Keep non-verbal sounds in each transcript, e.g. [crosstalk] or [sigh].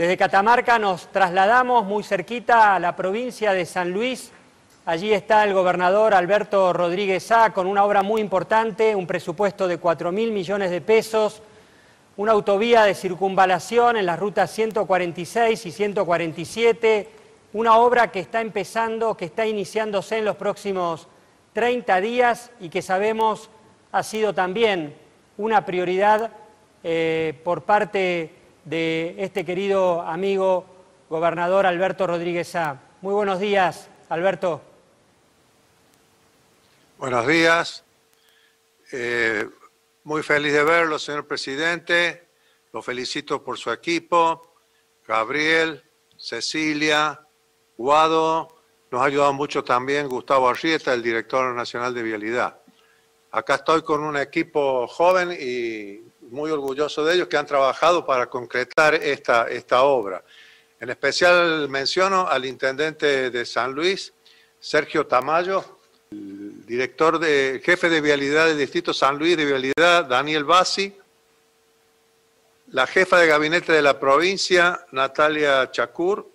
Desde Catamarca nos trasladamos muy cerquita a la provincia de San Luis. Allí está el gobernador Alberto Rodríguez A con una obra muy importante, un presupuesto de 4 mil millones de pesos, una autovía de circunvalación en las rutas 146 y 147, una obra que está empezando, que está iniciándose en los próximos 30 días y que sabemos ha sido también una prioridad eh, por parte de este querido amigo gobernador Alberto Rodríguez A. Muy buenos días, Alberto. Buenos días. Eh, muy feliz de verlo, señor presidente. Lo felicito por su equipo. Gabriel, Cecilia, Guado. Nos ha ayudado mucho también Gustavo Arrieta, el director nacional de Vialidad. Acá estoy con un equipo joven y muy orgulloso de ellos que han trabajado para concretar esta, esta obra. En especial menciono al intendente de San Luis, Sergio Tamayo, el director de, jefe de vialidad del distrito San Luis de vialidad, Daniel Bassi, la jefa de gabinete de la provincia, Natalia Chacur,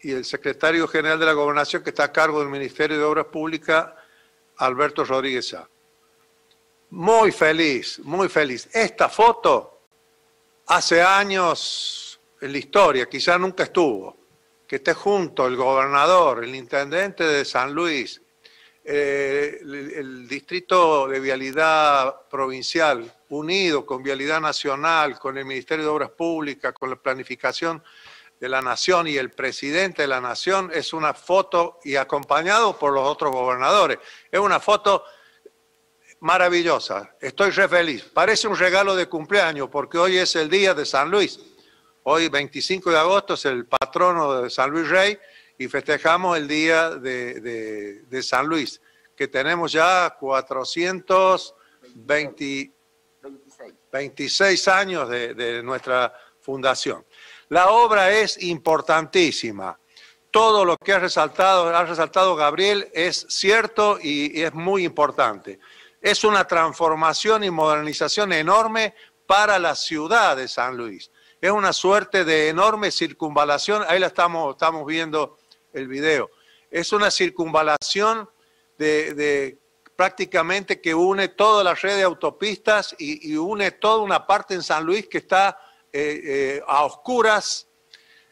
y el secretario general de la gobernación que está a cargo del Ministerio de Obras Públicas, Alberto Rodríguez A. Muy feliz, muy feliz. Esta foto hace años en la historia, quizá nunca estuvo, que esté junto el gobernador, el intendente de San Luis, eh, el, distrito de vialidad provincial, unido con vialidad nacional, con el Ministerio de Obras Públicas, con la planificación de la nación y el presidente de la nación, es una foto y acompañado por los otros gobernadores. Es una foto maravillosa. Estoy re feliz. Parece un regalo de cumpleaños porque hoy es el día de San Luis. Hoy, 25 de agosto, es el patrono de San Luis Rey y festejamos el día de, San Luis, que tenemos ya 426 años de, nuestra fundación. La obra es importantísima. Todo lo que ha resaltado, ha resaltado Gabriel es cierto y es muy importante es una transformación y modernización enorme para la ciudad de San Luis. Es una suerte de enorme circunvalación, ahí la estamos, estamos viendo el video. Es una circunvalación de, prácticamente que une toda la red de autopistas y, une toda una parte en San Luis que está eh, eh, a oscuras,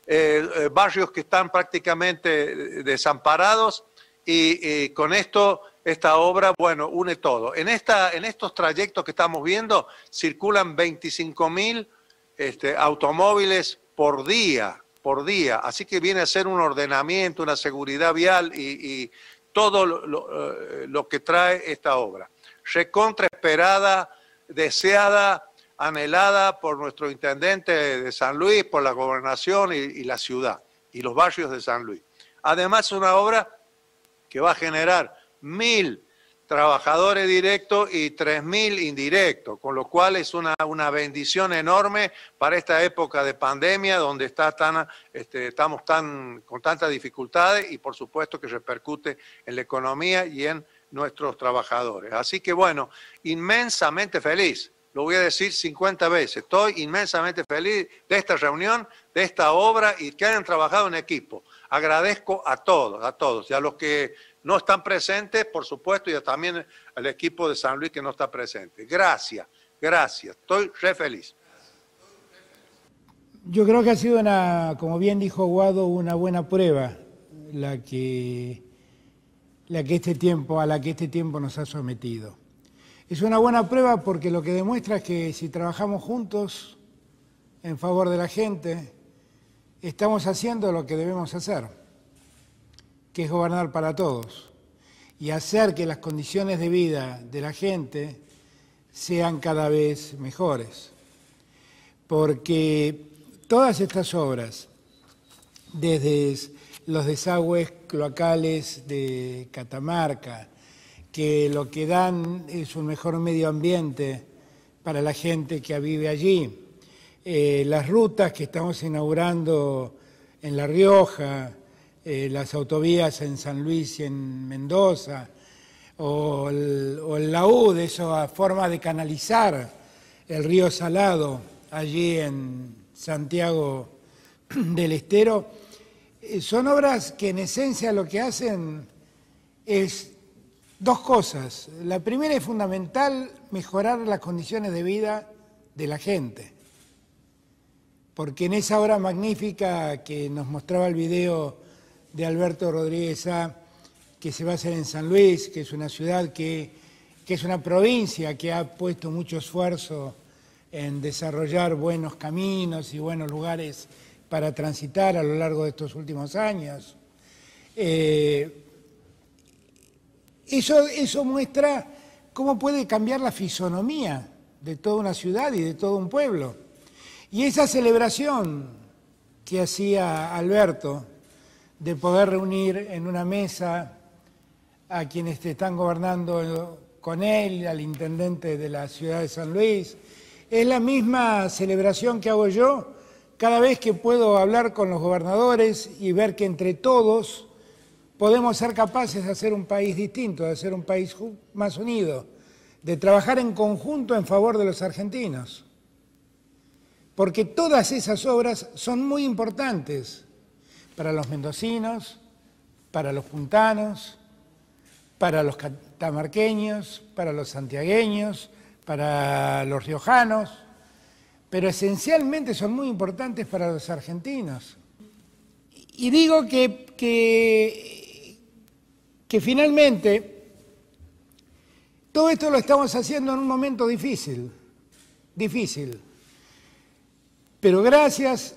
eh, barrios que están prácticamente desamparados y con esto esta obra, bueno, une todo. En, esta, en estos trayectos que estamos viendo circulan 25 mil este, automóviles por día, por día. Así que viene a ser un ordenamiento, una seguridad vial y, todo lo, eh, lo, que trae esta obra. Recontra esperada, deseada, anhelada por nuestro intendente de San Luis, por la gobernación y, y la ciudad y los barrios de San Luis. Además, es una obra que va a generar mil trabajadores directos y tres mil indirectos, con lo cual es una, una, bendición enorme para esta época de pandemia donde está tan, este, estamos tan, con tantas dificultades y por supuesto que repercute en la economía y en nuestros trabajadores. Así que bueno, inmensamente feliz, lo voy a decir 50 veces, estoy inmensamente feliz de esta reunión, de esta obra y que hayan trabajado en equipo. Agradezco a todos, a todos, y a los que no están presentes, por supuesto, y también al equipo de San Luis que no está presente. Gracias, gracias. Estoy re feliz. Yo creo que ha sido una, como bien dijo Guado, una buena prueba la que, la que este tiempo, a la que este tiempo nos ha sometido. Es una buena prueba porque lo que demuestra es que si trabajamos juntos en favor de la gente, estamos haciendo lo que debemos hacer que es gobernar para todos y hacer que las condiciones de vida de la gente sean cada vez mejores. Porque todas estas obras, desde los desagües cloacales de Catamarca, que lo que dan es un mejor medio ambiente para la gente que vive allí, eh, las rutas que estamos inaugurando en La Rioja, eh, las autovías en San Luis y en Mendoza, o el, o el laúd, esa forma de canalizar el río Salado allí en Santiago [clears throat] del estero, eh, son obras que en esencia lo que hacen es dos cosas. La primera es fundamental, mejorar las condiciones de vida de la gente. Porque en esa obra magnífica que nos mostraba el video de Alberto Rodríguez que se va a hacer en San Luis, que es una ciudad que, que es una provincia que ha puesto mucho esfuerzo en desarrollar buenos caminos y buenos lugares para transitar a lo largo de estos últimos años. Eh, eso, muestra cómo puede cambiar la fisonomía de toda una ciudad y de todo un pueblo. Y esa celebración que hacía Alberto de poder reunir en una mesa a quienes están gobernando con él, al intendente de la ciudad de San Luis, es la misma celebración que hago yo cada vez que puedo hablar con los gobernadores y ver que entre todos podemos ser capaces de hacer un país distinto, de hacer un país más unido, de trabajar en conjunto en favor de los argentinos. Porque todas esas obras son muy importantes para los mendocinos, para los puntanos, para los catamarqueños, para los santiagueños, para los riojanos, pero esencialmente son muy importantes para los argentinos. Y digo que, que, que finalmente todo esto lo estamos haciendo en un momento difícil, difícil. Pero gracias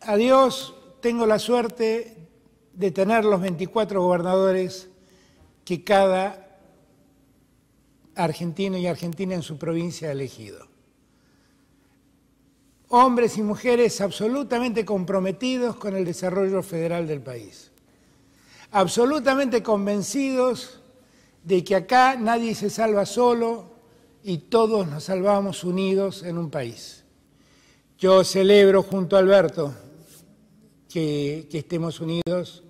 a Dios tengo la suerte de tener los 24 gobernadores que cada argentino y argentina en su provincia elegido. Hombres y mujeres absolutamente comprometidos con el desarrollo federal del país, absolutamente convencidos de que acá nadie se salva solo y todos nos salvamos unidos en un país. Yo celebro junto a Alberto que, estemos unidos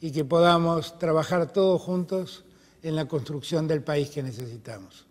y que podamos trabajar todos juntos en la construcción del país que necesitamos.